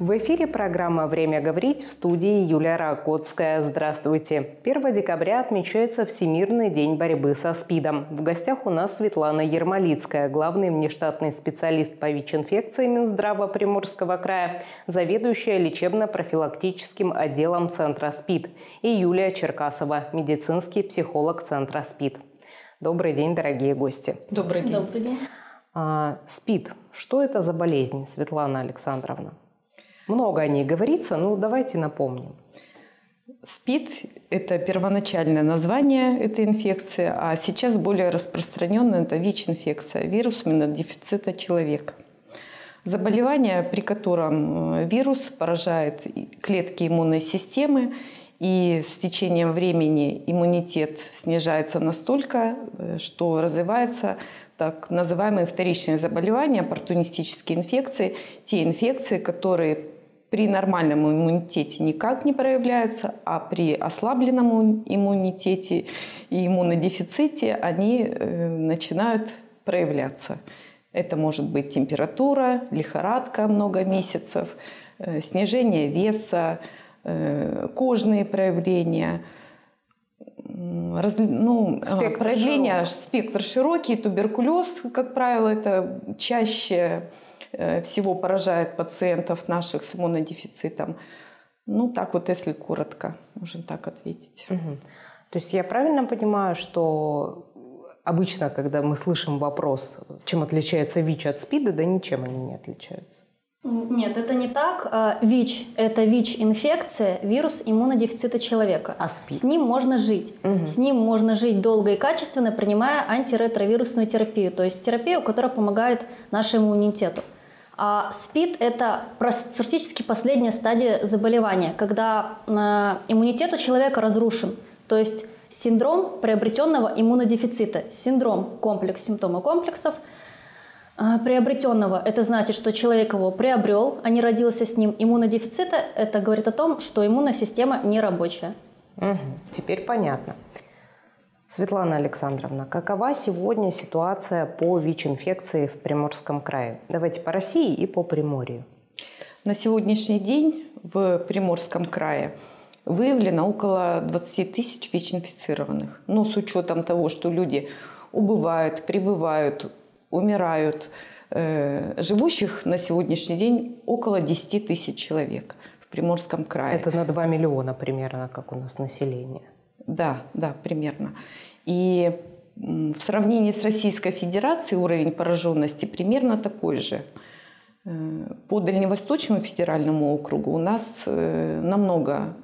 В эфире программа «Время говорить» в студии Юлия Ракотская. Здравствуйте. 1 декабря отмечается Всемирный день борьбы со СПИДом. В гостях у нас Светлана Ермолицкая, главный внештатный специалист по ВИЧ-инфекции Минздрава Приморского края, заведующая лечебно-профилактическим отделом Центра СПИД, и Юлия Черкасова, медицинский психолог Центра СПИД. Добрый день, дорогие гости. Добрый день. Добрый день. А, СПИД. Что это за болезнь, Светлана Александровна? Много о ней говорится, но давайте напомним. СПИД – это первоначальное название этой инфекции, а сейчас более распространенная – это ВИЧ-инфекция, вирус иммунодефицита человека. Заболевание, при котором э, вирус поражает клетки иммунной системы, и с течением времени иммунитет снижается настолько, э, что развивается так называемые вторичные заболевания, оппортунистические инфекции, те инфекции, которые при нормальном иммунитете никак не проявляются, а при ослабленном иммунитете и иммунодефиците они э, начинают проявляться. Это может быть температура, лихорадка много месяцев, э, снижение веса, э, кожные проявления, раз, ну, спектр проявления, широкий. спектр широкий, туберкулез, как правило, это чаще всего поражает пациентов наших с иммунодефицитом. Ну, так вот, если коротко, можно так ответить. Угу. То есть я правильно понимаю, что обычно, когда мы слышим вопрос, чем отличается ВИЧ от СПИДа, да ничем они не отличаются? Нет, это не так. А, ВИЧ – это ВИЧ-инфекция, вирус иммунодефицита человека. А СПИД? С ним можно жить. Угу. С ним можно жить долго и качественно, принимая антиретровирусную терапию, то есть терапию, которая помогает нашему иммунитету. А СПИД – это практически последняя стадия заболевания, когда э, иммунитет у человека разрушен. То есть синдром приобретенного иммунодефицита, синдром комплекс, симптомы комплексов э, приобретенного – это значит, что человек его приобрел, а не родился с ним. Иммунодефицита – это говорит о том, что иммунная система не рабочая. Угу, теперь понятно. Светлана Александровна, какова сегодня ситуация по ВИЧ-инфекции в Приморском крае? Давайте по России и по Приморью. На сегодняшний день в Приморском крае выявлено около 20 тысяч ВИЧ-инфицированных. Но с учетом того, что люди убывают, прибывают, умирают, э, живущих на сегодняшний день около 10 тысяч человек в Приморском крае. Это на 2 миллиона примерно, как у нас население. Да, да, примерно. И в сравнении с Российской Федерацией уровень пораженности примерно такой же. Э, по Дальневосточному федеральному округу у нас э, намного,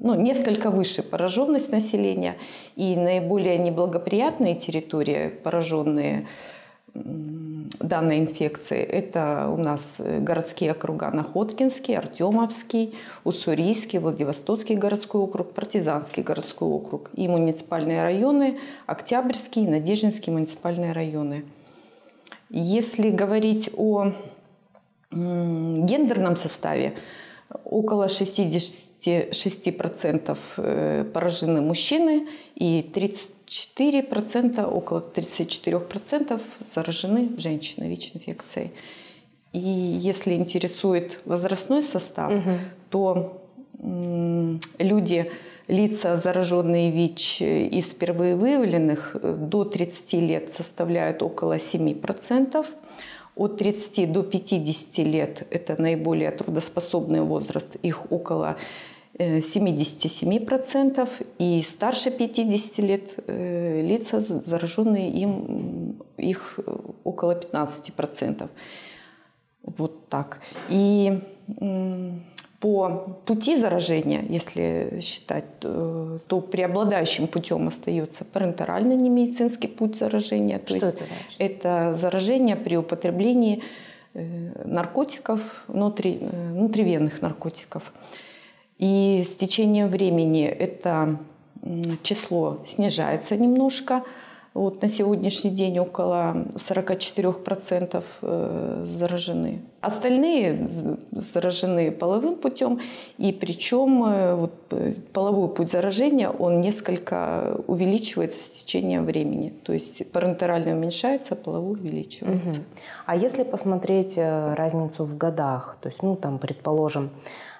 ну, несколько выше пораженность населения, и наиболее неблагоприятные территории, пораженные данной инфекции. Это у нас э, городские округа Находкинский, Артемовский, Уссурийский, Владивостокский городской округ, Партизанский городской округ и муниципальные районы Октябрьский и Надеждинский муниципальные районы. Если говорить о гендерном составе, около 60 56% э, поражены мужчины и 34%, около 34% заражены женщины ВИЧ-инфекцией. И если интересует возрастной состав, угу. то люди, лица, зараженные ВИЧ э, из впервые выявленных э, до 30 лет составляют около 7%. От 30 до 50 лет – это наиболее трудоспособный возраст, их около 77% и старше 50 лет э, лица, зараженные им, их около 15%. Вот так. И по пути заражения, если считать, то преобладающим путем остается парентеральный немедицинский путь заражения. Что то есть это значит? Это заражение при употреблении э, наркотиков, внутри, э, внутривенных наркотиков. И с течением времени это число снижается немножко. Вот на сегодняшний день около 44% э, заражены. Остальные заражены половым путем, и причем э, вот, э, половой путь заражения, он несколько увеличивается с течением времени. То есть парентеральный уменьшается, а половой увеличивается. Угу. А если посмотреть разницу в годах, то есть, ну, там, предположим,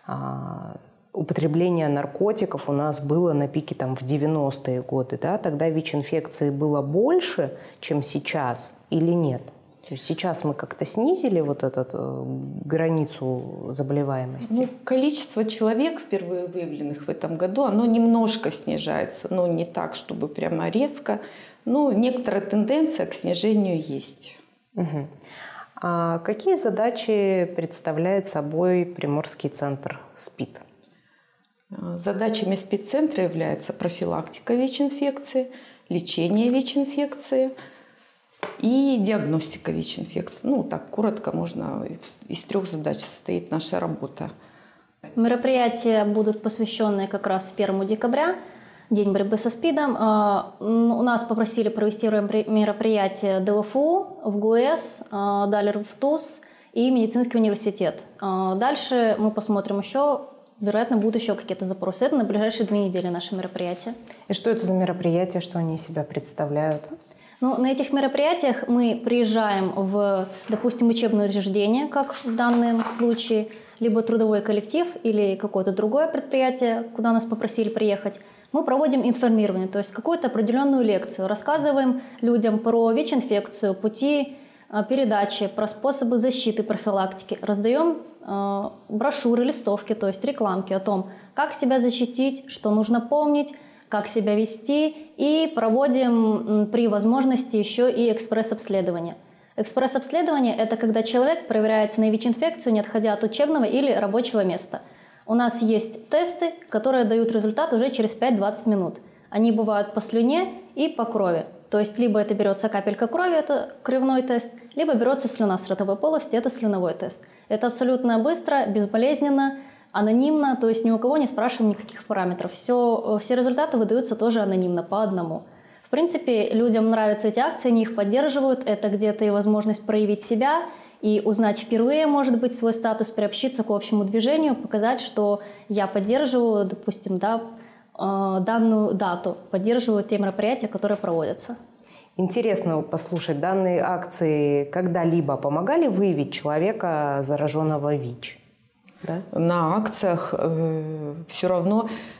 а, употребление наркотиков у нас было на пике там, в 90-е годы, да? тогда ВИЧ-инфекции было больше, чем сейчас или нет? То есть сейчас мы как-то снизили вот эту э, границу заболеваемости? Ну, количество человек, впервые выявленных в этом году, оно немножко снижается, но не так, чтобы прямо резко. Но некоторая тенденция к снижению есть. Угу. А какие задачи представляет собой Приморский центр СПИД? Задачами спеццентра является профилактика ВИЧ-инфекции, лечение ВИЧ-инфекции и диагностика ВИЧ-инфекции. Ну, так коротко можно, из трех задач состоит наша работа. Мероприятия будут посвящены как раз 1 декабря, День борьбы со СПИДом. А, у нас попросили провести мероприятие ДВФУ, в ГУЭС, а, далее в ТУС и медицинский университет. Дальше мы посмотрим еще Вероятно, будут еще какие-то запросы. Это на ближайшие две недели наше мероприятие. И что это за мероприятия, что они из себя представляют? Ну, на этих мероприятиях мы приезжаем в, допустим, учебное учреждение, как в данном случае, либо трудовой коллектив или какое-то другое предприятие, куда нас попросили приехать. Мы проводим информирование, то есть какую-то определенную лекцию, рассказываем людям про ВИЧ-инфекцию, пути передачи, про способы защиты, профилактики. Раздаем э, брошюры, листовки, то есть рекламки о том, как себя защитить, что нужно помнить, как себя вести. И проводим при возможности еще и экспресс-обследование. Экспресс-обследование – это когда человек проверяется на ВИЧ-инфекцию, не отходя от учебного или рабочего места. У нас есть тесты, которые дают результат уже через 5-20 минут. Они бывают по слюне и по крови. То есть либо это берется капелька крови, это кровной тест, либо берется слюна с ротовой полости, это слюновой тест. Это абсолютно быстро, безболезненно, анонимно, то есть ни у кого не спрашиваем никаких параметров. Все, все результаты выдаются тоже анонимно, по одному. В принципе, людям нравятся эти акции, они их поддерживают. Это где-то и возможность проявить себя, и узнать впервые, может быть, свой статус, приобщиться к общему движению, показать, что я поддерживаю, допустим, да, Э, данную дату, поддерживают те мероприятия, которые проводятся. Интересно послушать, данные акции когда-либо помогали выявить человека, зараженного ВИЧ? Да? На акциях э, все равно Э,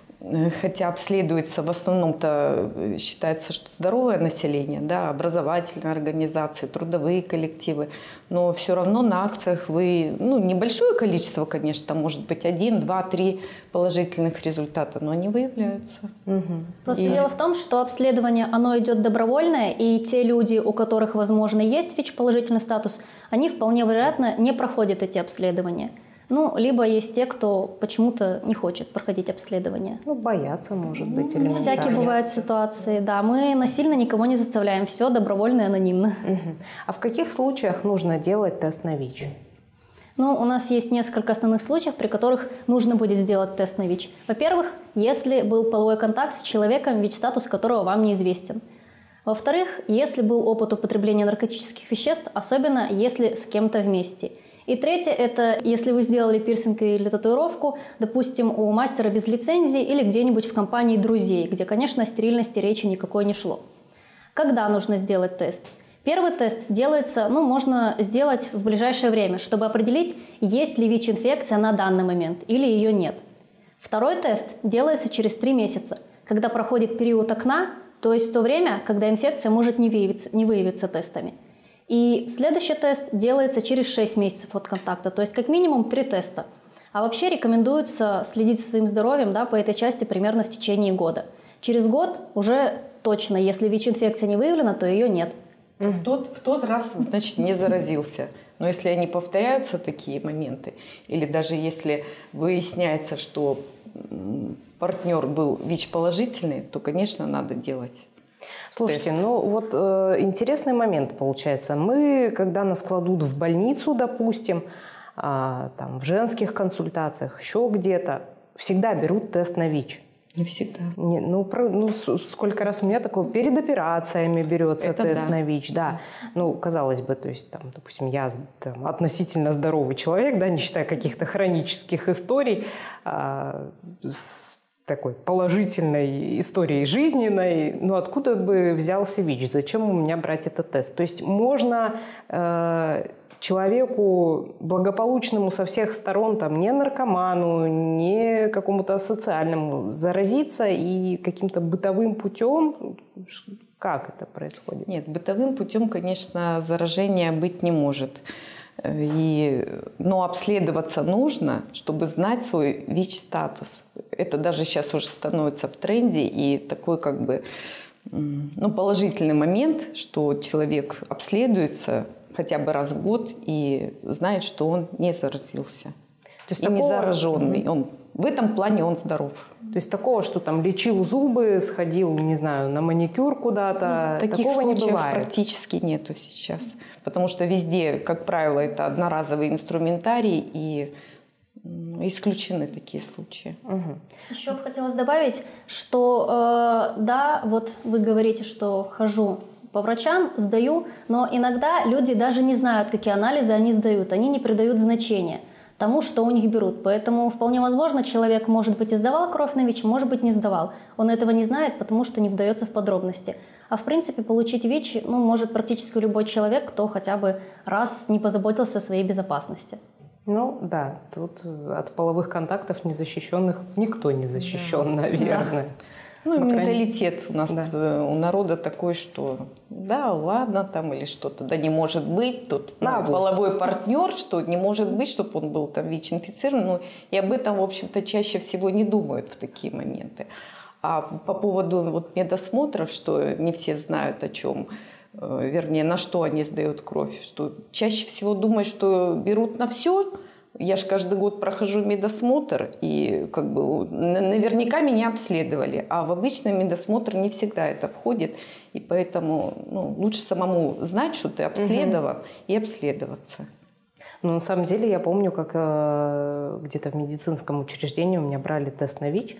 хотя обследуется в основном-то э, считается, что здоровое население, да, образовательные организации, трудовые коллективы, но все равно на акциях вы, ну, небольшое количество, конечно, может быть один, два, три положительных результата, но они выявляются. Угу. Просто и... дело в том, что обследование, оно идет добровольное, и те люди, у которых, возможно, есть ВИЧ-положительный статус, они вполне вероятно не проходят эти обследования. Ну, либо есть те, кто почему-то не хочет проходить обследование. Ну, боятся, может быть, или Всякие бывают ситуации, да. Мы насильно никого не заставляем, все добровольно и анонимно. Угу. А в каких случаях нужно делать тест на ВИЧ? Ну, у нас есть несколько основных случаев, при которых нужно будет сделать тест на ВИЧ. Во-первых, если был половой контакт с человеком, ВИЧ-статус которого вам неизвестен. Во-вторых, если был опыт употребления наркотических веществ, особенно если с кем-то вместе – и третье – это если вы сделали пирсинг или татуировку, допустим, у мастера без лицензии или где-нибудь в компании друзей, где, конечно, о стерильности речи никакой не шло. Когда нужно сделать тест? Первый тест делается, ну, можно сделать в ближайшее время, чтобы определить, есть ли ВИЧ-инфекция на данный момент или ее нет. Второй тест делается через три месяца, когда проходит период окна, то есть то время, когда инфекция может не выявиться, не выявиться тестами – и следующий тест делается через 6 месяцев от контакта, то есть как минимум 3 теста. А вообще рекомендуется следить за своим здоровьем да, по этой части примерно в течение года. Через год уже точно, если ВИЧ-инфекция не выявлена, то ее нет. В тот, в тот раз, значит, не заразился. Но если они повторяются, такие моменты, или даже если выясняется, что партнер был ВИЧ-положительный, то, конечно, надо делать Слушайте, тест. ну вот э, интересный момент получается. Мы, когда нас кладут в больницу, допустим, э, там, в женских консультациях, еще где-то, всегда берут тест на ВИЧ. Не всегда. Не, ну, про, ну, сколько раз у меня такое перед операциями берется Это тест да. на ВИЧ, да. Ну, казалось бы, то есть, там, допустим, я там, относительно здоровый человек, да, не считая каких-то хронических историй, а, с такой положительной историей жизненной, ну откуда бы взялся ВИЧ? Зачем у меня брать этот тест? То есть можно э, человеку благополучному со всех сторон, там, не наркоману, не какому-то социальному, заразиться и каким-то бытовым путем, как это происходит? Нет, бытовым путем, конечно, заражения быть не может. И, но обследоваться нужно, чтобы знать свой ВИЧ-статус. Это даже сейчас уже становится в тренде и такой как бы ну, положительный момент, что человек обследуется хотя бы раз в год и знает, что он не заразился. То есть и такого... не зараженный. Он, в этом плане он здоров. То есть такого, что там лечил зубы, сходил, не знаю, на маникюр куда-то, ну, таких такого случаев не бывает. практически нету сейчас. Потому что везде, как правило, это одноразовый инструментарий и исключены такие случаи. Угу. Еще бы хотелось добавить, что э, да, вот вы говорите, что хожу по врачам, сдаю, но иногда люди даже не знают, какие анализы они сдают, они не придают значения тому, что у них берут. Поэтому вполне возможно, человек, может быть, и сдавал кровь на ВИЧ, может быть, не сдавал. Он этого не знает, потому что не вдается в подробности. А в принципе, получить ВИЧ ну, может практически любой человек, кто хотя бы раз не позаботился о своей безопасности. Ну да, тут от половых контактов незащищенных никто не защищен, да. наверное. Да. Ну, менталитет у нас да. Э, у народа такой, что да, ладно, там или что-то, да не может быть, тут ну, половой партнер, что не может быть, чтобы он был там ВИЧ-инфицирован. Ну, и об этом, в общем-то, чаще всего не думают в такие моменты. А по поводу вот медосмотров, что не все знают о чем, э, вернее, на что они сдают кровь, что чаще всего думают, что берут на все, я же каждый год прохожу медосмотр, и как бы наверняка меня обследовали. А в обычный медосмотр не всегда это входит. И поэтому ну, лучше самому знать, что ты обследован, угу. и обследоваться. Ну, на самом деле, я помню, как э, где-то в медицинском учреждении у меня брали тест на ВИЧ,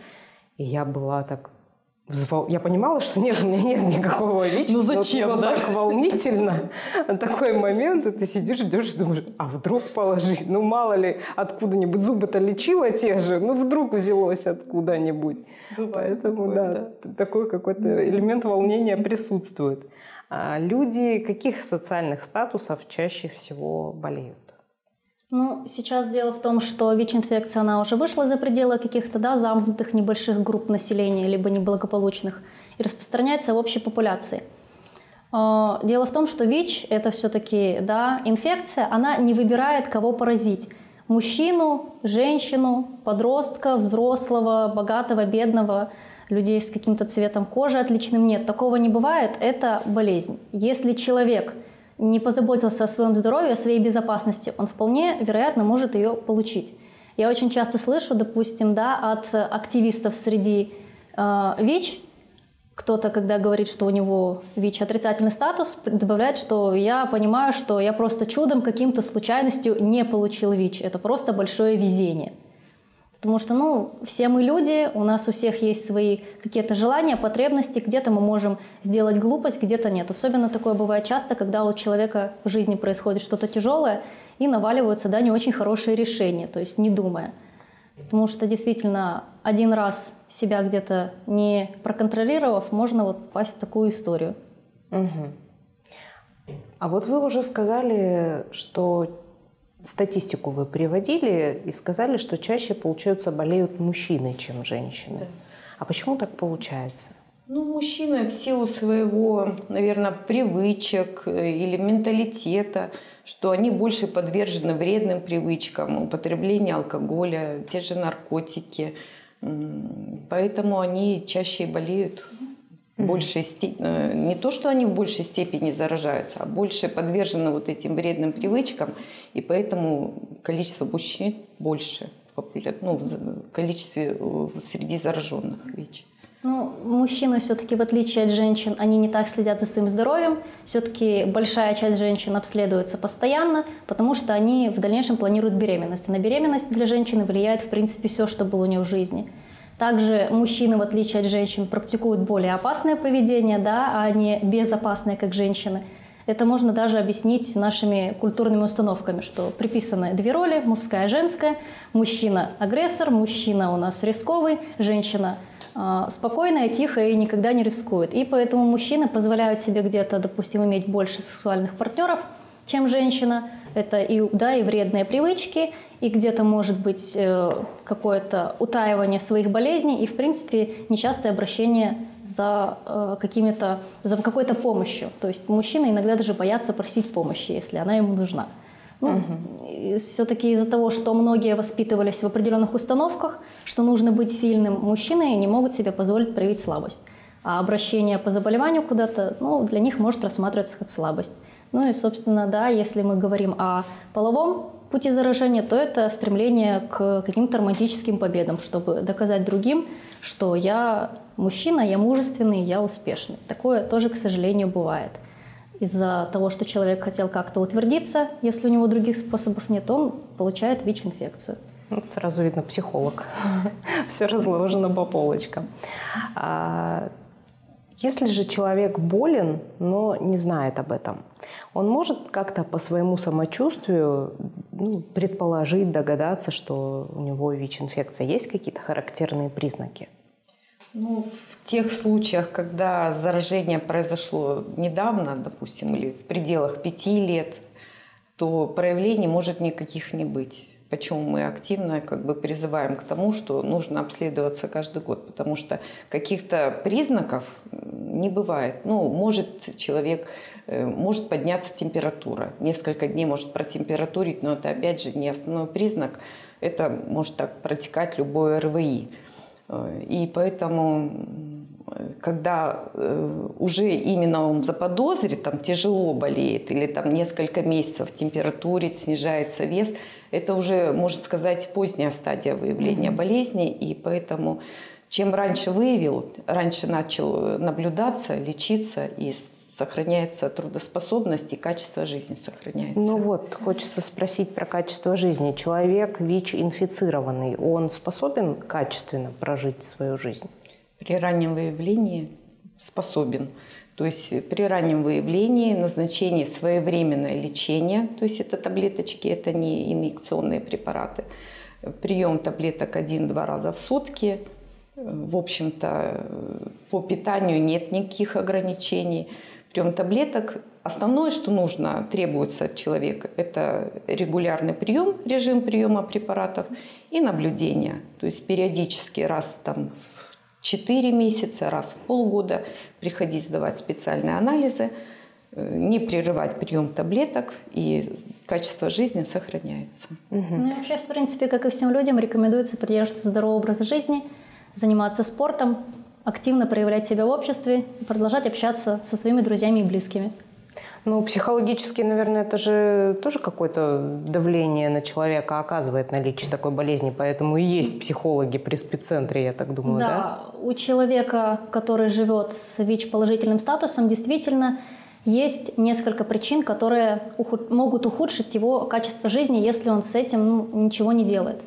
и я была так взвол... Я понимала, что нет, у меня нет никакого ВИЧ. Ну зачем, но, да? так волнительно. Такой момент, и ты сидишь, ждешь, думаешь, а вдруг положить? Ну мало ли, откуда-нибудь зубы-то лечила те же, ну вдруг взялось откуда-нибудь. Поэтому, такое, да, да, такой какой-то элемент волнения присутствует. А люди каких социальных статусов чаще всего болеют? Ну, сейчас дело в том, что ВИЧ-инфекция, она уже вышла за пределы каких-то, да, замкнутых небольших групп населения, либо неблагополучных, и распространяется в общей популяции. А, дело в том, что ВИЧ – это все-таки да, инфекция, она не выбирает, кого поразить. Мужчину, женщину, подростка, взрослого, богатого, бедного, людей с каким-то цветом кожи отличным. Нет, такого не бывает. Это болезнь. Если человек – не позаботился о своем здоровье, о своей безопасности, он вполне вероятно может ее получить. Я очень часто слышу, допустим, да, от активистов среди э, ВИЧ, кто-то, когда говорит, что у него ВИЧ отрицательный статус, добавляет, что я понимаю, что я просто чудом, каким-то случайностью не получил ВИЧ. Это просто большое везение. Потому что, ну, все мы люди, у нас у всех есть свои какие-то желания, потребности, где-то мы можем сделать глупость, где-то нет. Особенно такое бывает часто, когда у человека в жизни происходит что-то тяжелое, и наваливаются, да, не очень хорошие решения, то есть не думая. Потому что действительно один раз себя где-то не проконтролировав, можно вот попасть в такую историю. Угу. А вот вы уже сказали, что статистику вы приводили и сказали, что чаще, получается, болеют мужчины, чем женщины. Да. А почему так получается? Ну, мужчины в силу своего, наверное, привычек э, или менталитета, что они больше подвержены вредным привычкам, употреблению алкоголя, те же наркотики. Поэтому они чаще болеют большей степени, э, не то, что они в большей степени заражаются, а больше подвержены вот этим вредным привычкам, и поэтому количество мужчин больше ну, в количестве э, среди зараженных ВИЧ. Ну, мужчины все-таки, в отличие от женщин, они не так следят за своим здоровьем. Все-таки большая часть женщин обследуется постоянно, потому что они в дальнейшем планируют беременность. на беременность для женщины влияет, в принципе, все, что было у нее в жизни. Также мужчины, в отличие от женщин, практикуют более опасное поведение, да, а не безопасное, как женщины. Это можно даже объяснить нашими культурными установками, что приписаны две роли, мужская и женская. Мужчина – агрессор, мужчина у нас рисковый, женщина э, спокойная, тихая и никогда не рискует. И поэтому мужчины позволяют себе где-то, допустим, иметь больше сексуальных партнеров, чем женщина – это и, да, и вредные привычки, и где-то может быть э, какое-то утаивание своих болезней, и, в принципе, нечастое обращение за э, какими-то, за какой-то помощью. То есть мужчины иногда даже боятся просить помощи, если она ему нужна. Ну, угу. Все-таки из-за того, что многие воспитывались в определенных установках, что нужно быть сильным, мужчины не могут себе позволить проявить слабость. А обращение по заболеванию куда-то, ну, для них может рассматриваться как слабость. Ну и, собственно, да, если мы говорим о половом пути заражения, то это стремление к каким-то романтическим победам, чтобы доказать другим, что я мужчина, я мужественный, я успешный. Такое тоже, к сожалению, бывает. Из-за того, что человек хотел как-то утвердиться, если у него других способов нет, он получает ВИЧ-инфекцию. Вот сразу видно психолог. Все разложено по полочкам. А, если же человек болен, но не знает об этом, он может как-то по своему самочувствию ну, предположить, догадаться, что у него ВИЧ-инфекция. Есть какие-то характерные признаки? Ну, в тех случаях, когда заражение произошло недавно, допустим, или в пределах пяти лет, то проявлений может никаких не быть. Почему мы активно как бы призываем к тому, что нужно обследоваться каждый год, потому что каких-то признаков не бывает. Ну, может человек, э, может подняться температура, несколько дней может протемпературить, но это опять же не основной признак, это может так протекать любое РВИ. Э, и поэтому когда э, уже именно он заподозрит, там тяжело болеет или там несколько месяцев температурит, снижается вес, это уже, можно сказать, поздняя стадия выявления болезни, и поэтому чем раньше выявил, раньше начал наблюдаться, лечиться и сохраняется трудоспособность и качество жизни сохраняется. Ну вот, хочется спросить про качество жизни. Человек ВИЧ-инфицированный, он способен качественно прожить свою жизнь? при раннем выявлении способен. То есть при раннем выявлении назначение своевременное лечение, то есть это таблеточки, это не инъекционные препараты, прием таблеток один-два раза в сутки, в общем-то по питанию нет никаких ограничений. Прием таблеток Основное, что нужно, требуется от человека, это регулярный прием, режим приема препаратов и наблюдение. То есть периодически раз там, 4 месяца, раз в полгода приходить сдавать специальные анализы, э, не прерывать прием таблеток, и качество жизни сохраняется. Угу. Ну, вообще, в принципе, как и всем людям, рекомендуется придерживаться здорового образа жизни, заниматься спортом, активно проявлять себя в обществе и продолжать общаться со своими друзьями и близкими. Ну, психологически, наверное, это же тоже какое-то давление на человека оказывает наличие такой болезни, поэтому и есть психологи при спеццентре, я так думаю, да? Да, у человека, который живет с ВИЧ-положительным статусом, действительно есть несколько причин, которые ухуд... могут ухудшить его качество жизни, если он с этим ну, ничего не делает.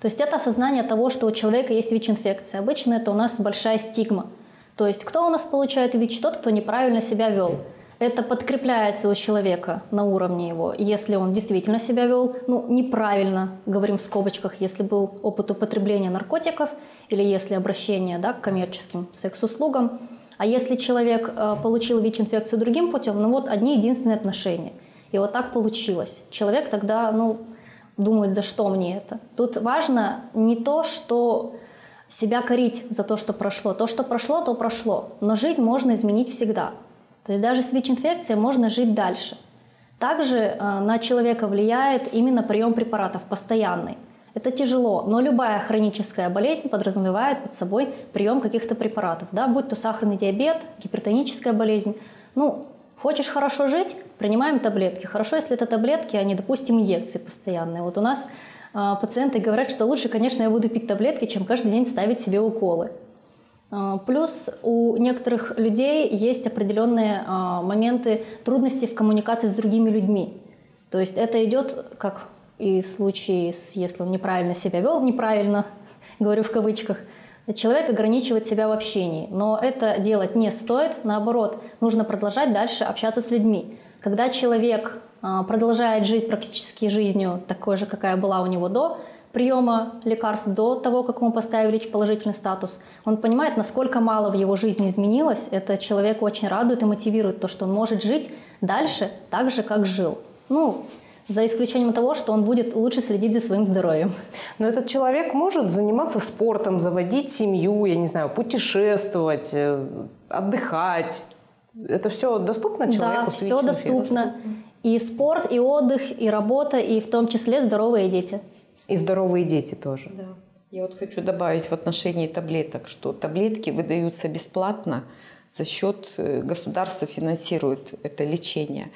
То есть это осознание того, что у человека есть ВИЧ-инфекция. Обычно это у нас большая стигма. То есть кто у нас получает ВИЧ? Тот, кто неправильно себя вел это подкрепляется у человека на уровне его. Если он действительно себя вел ну, неправильно, говорим в скобочках, если был опыт употребления наркотиков или если обращение да, к коммерческим секс-услугам. А если человек э, получил ВИЧ-инфекцию другим путем, ну вот одни единственные отношения. И вот так получилось. Человек тогда ну, думает, за что мне это. Тут важно не то, что себя корить за то, что прошло. То, что прошло, то прошло. Но жизнь можно изменить всегда. То есть даже с ВИЧ-инфекцией можно жить дальше. Также э, на человека влияет именно прием препаратов постоянный. Это тяжело, но любая хроническая болезнь подразумевает под собой прием каких-то препаратов, да, будь то сахарный диабет, гипертоническая болезнь. Ну, хочешь хорошо жить, принимаем таблетки. Хорошо, если это таблетки, а не, допустим, инъекции постоянные. Вот у нас э, пациенты говорят, что лучше, конечно, я буду пить таблетки, чем каждый день ставить себе уколы. А, плюс у некоторых людей есть определенные а, моменты трудностей в коммуникации с другими людьми. То есть это идет, как и в случае, с, если он неправильно себя вел, неправильно, говорю в кавычках, человек ограничивает себя в общении. Но это делать не стоит, наоборот, нужно продолжать дальше общаться с людьми. Когда человек а, продолжает жить практически жизнью такой же, какая была у него до приема лекарств, до того, как ему поставили положительный статус, он понимает, насколько мало в его жизни изменилось. Это человека очень радует и мотивирует, то, что он может жить дальше так же, как жил. Ну, за исключением того, что он будет лучше следить за своим здоровьем. Но этот человек может заниматься спортом, заводить семью, я не знаю, путешествовать, э, отдыхать. Это все доступно человеку? Да, все доступно. И спорт, и отдых, и работа, и в том числе здоровые дети. И здоровые дети тоже. Да. Я вот хочу добавить в отношении таблеток, что таблетки выдаются бесплатно за счет э, государства финансирует это лечение.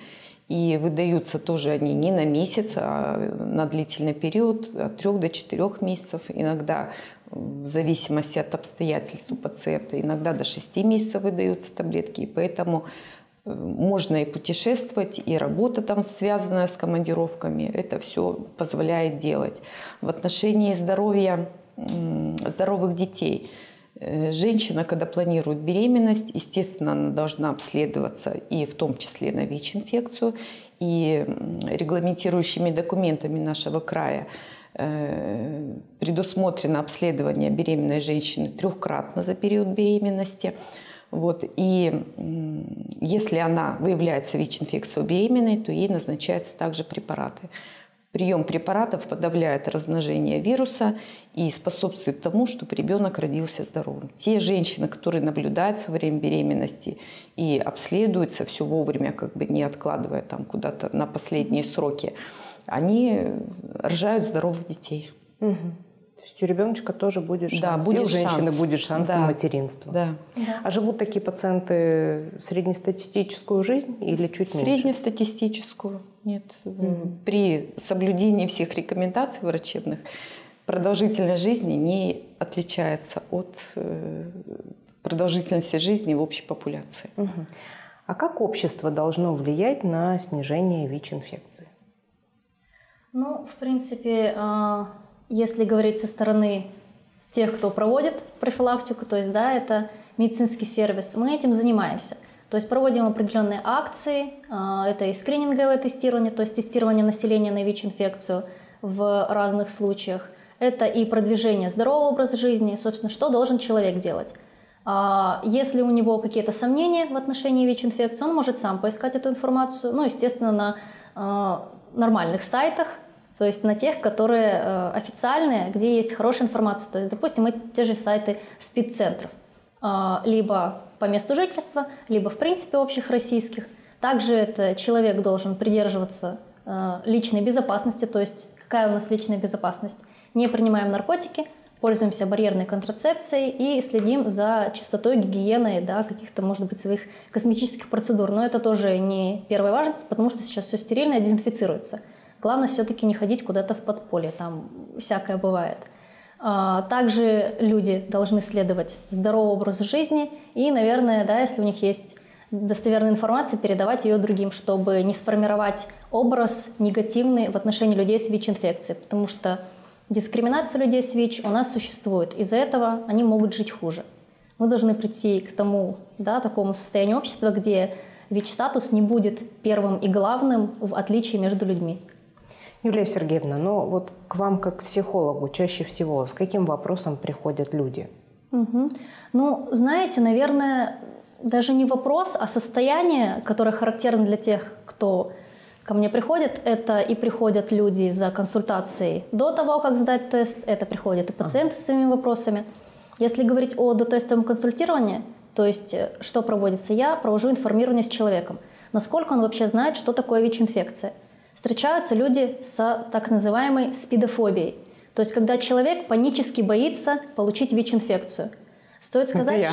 И выдаются тоже они не на месяц, а на длительный период, от трех до четырех месяцев, иногда в зависимости от обстоятельств у пациента, иногда до шести месяцев выдаются таблетки. И поэтому э, можно и путешествовать, и работа там связанная с командировками. Это все позволяет делать. В отношении здоровья здоровых детей – Э, женщина, когда планирует беременность, естественно, она должна обследоваться и в том числе на ВИЧ-инфекцию, и регламентирующими документами нашего края э, предусмотрено обследование беременной женщины трехкратно за период беременности. Вот. И если она выявляется ВИЧ-инфекцией беременной, то ей назначаются также препараты. Прием препаратов подавляет размножение вируса и способствует тому, чтобы ребенок родился здоровым. Те женщины, которые наблюдаются во время беременности и обследуются все вовремя, как бы не откладывая там куда-то на последние сроки, они рожают здоровых детей. Угу. То есть у ребеночка тоже будет шанс. Да, будет и у женщины шанс. будет шанс да. на материнство. Да. да. А живут такие пациенты среднестатистическую жизнь или чуть меньше? Среднестатистическую. Нет. Mm. При соблюдении всех рекомендаций врачебных продолжительность жизни не отличается от э, продолжительности жизни в общей популяции. Угу. А как общество должно влиять на снижение ВИЧ-инфекции? Ну, в принципе, а, если говорить со стороны тех, кто проводит профилактику, то есть, да, это медицинский сервис, мы этим занимаемся. То есть проводим определенные акции, а, это и скрининговое тестирование, то есть тестирование населения на ВИЧ-инфекцию в разных случаях, это и продвижение здорового образа жизни, собственно, что должен человек делать. А, если у него какие-то сомнения в отношении ВИЧ-инфекции, он может сам поискать эту информацию, ну, естественно, на а, нормальных сайтах, то есть на тех, которые э, официальные, где есть хорошая информация. То есть, допустим, это те же сайты спид-центров, э, либо по месту жительства, либо в принципе общих российских. Также это человек должен придерживаться э, личной безопасности, то есть какая у нас личная безопасность. Не принимаем наркотики, пользуемся барьерной контрацепцией и следим за чистотой, гигиеной, да, каких-то, может быть, своих косметических процедур. Но это тоже не первая важность, потому что сейчас все стерильно дезинфицируется. Главное все-таки не ходить куда-то в подполье, там всякое бывает. А, также люди должны следовать здоровому образу жизни и, наверное, да, если у них есть достоверная информация, передавать ее другим, чтобы не сформировать образ негативный в отношении людей с ВИЧ-инфекцией, потому что дискриминация людей с ВИЧ у нас существует. Из-за этого они могут жить хуже. Мы должны прийти к тому, да, такому состоянию общества, где ВИЧ-статус не будет первым и главным в отличии между людьми. Юлия Сергеевна, ну вот к вам как к психологу чаще всего с каким вопросом приходят люди? Угу. Ну, знаете, наверное, даже не вопрос, а состояние, которое характерно для тех, кто ко мне приходит, это и приходят люди за консультацией до того, как сдать тест, это приходят и пациенты с своими вопросами. Если говорить о дотестовом консультировании, то есть э, что проводится, я провожу информирование с человеком, насколько он вообще знает, что такое ВИЧ-инфекция – встречаются люди с так называемой спидофобией. То есть, когда человек панически боится получить ВИЧ-инфекцию. Стоит сказать,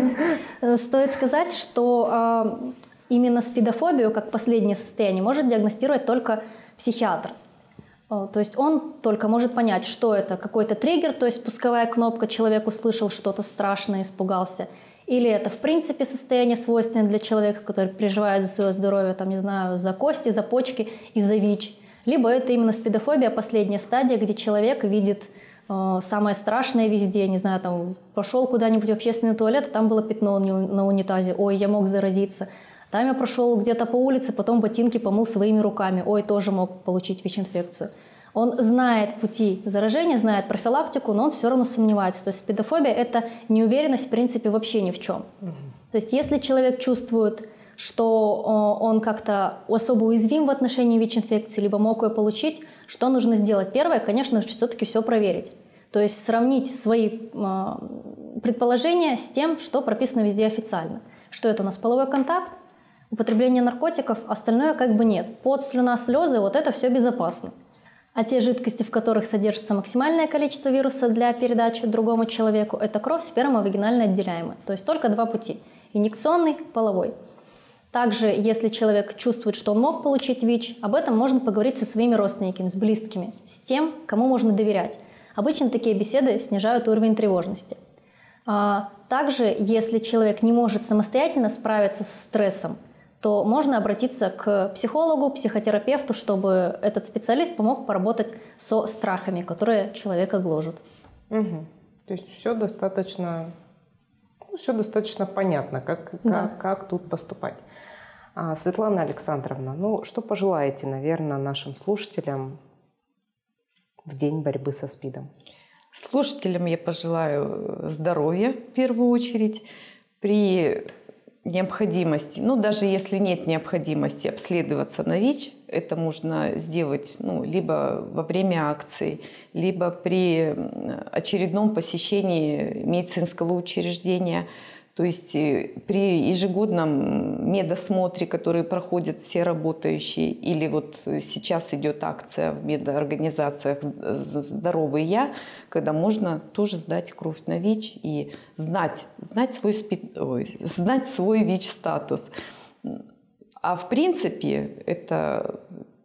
стоит сказать, что а, именно спидофобию, как последнее состояние, может диагностировать только психиатр. То есть он только может понять, что это какой-то триггер, то есть пусковая кнопка, человек услышал что-то страшное, испугался – или это, в принципе, состояние свойственное для человека, который переживает за свое здоровье, там, не знаю, за кости, за почки и за ВИЧ. Либо это именно спидофобия, последняя стадия, где человек видит э, самое страшное везде, не знаю, там пошел куда-нибудь в общественный туалет, а там было пятно на унитазе, ой, я мог заразиться. Там я прошел где-то по улице, потом ботинки помыл своими руками, ой, тоже мог получить ВИЧ-инфекцию. Он знает пути заражения, знает профилактику, но он все равно сомневается. То есть спидофобия – это неуверенность, в принципе, вообще ни в чем. То есть если человек чувствует, что он как-то особо уязвим в отношении ВИЧ-инфекции, либо мог ее получить, что нужно сделать? Первое, конечно, все-таки все проверить. То есть сравнить свои а, предположения с тем, что прописано везде официально. Что это у нас половой контакт, употребление наркотиков, остальное как бы нет. Под, слюна, слезы, вот это все безопасно а те жидкости, в которых содержится максимальное количество вируса для передачи другому человеку, это кровь, сперма, вагинально отделяемая. То есть только два пути – инъекционный, половой. Также, если человек чувствует, что он мог получить ВИЧ, об этом можно поговорить со своими родственниками, с близкими, с тем, кому можно доверять. Обычно такие беседы снижают уровень тревожности. А также, если человек не может самостоятельно справиться со стрессом, то можно обратиться к психологу, психотерапевту, чтобы этот специалист помог поработать со страхами, которые человека гложут. Угу. То есть все достаточно, ну, все достаточно понятно, как, да. как, как тут поступать. А, Светлана Александровна, ну что пожелаете, наверное, нашим слушателям в день борьбы со СПИДом? Слушателям я пожелаю здоровья в первую очередь. При необходимости, ну даже если нет необходимости обследоваться на ВИЧ, это можно сделать ну, либо во время акции, либо при очередном посещении медицинского учреждения – то есть э, при ежегодном медосмотре, который проходят все работающие, или вот сейчас идет акция в медорганизациях «Здоровый я», когда можно тоже сдать кровь на ВИЧ и знать, знать свой, спид, ой, знать свой ВИЧ-статус. А в принципе это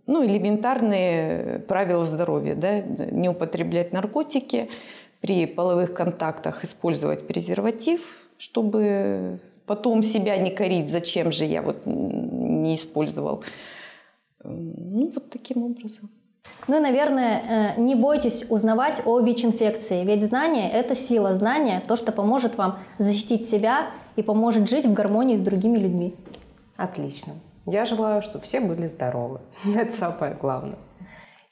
ну, элементарные правила здоровья. Да? Не употреблять наркотики, при половых контактах использовать презерватив – чтобы потом себя не корить, зачем же я вот не использовал. Ну, вот таким образом. Ну и, наверное, э, не бойтесь узнавать о ВИЧ-инфекции, ведь знание – это сила знания, то, что поможет вам защитить себя и поможет жить в гармонии с другими людьми. Отлично. Я желаю, чтобы все были здоровы. Это самое главное.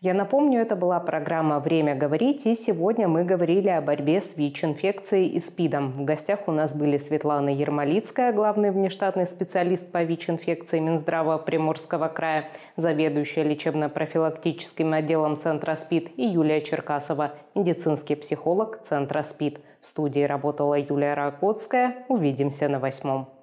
Я напомню, это была программа «Время говорить», и сегодня мы говорили о борьбе с ВИЧ-инфекцией и СПИДом. В гостях у нас были Светлана Ермолицкая, главный внештатный специалист по ВИЧ-инфекции Минздрава Приморского края, заведующая лечебно-профилактическим отделом Центра СПИД, и Юлия Черкасова, медицинский психолог Центра СПИД. В студии работала Юлия Ракотская. Увидимся на восьмом.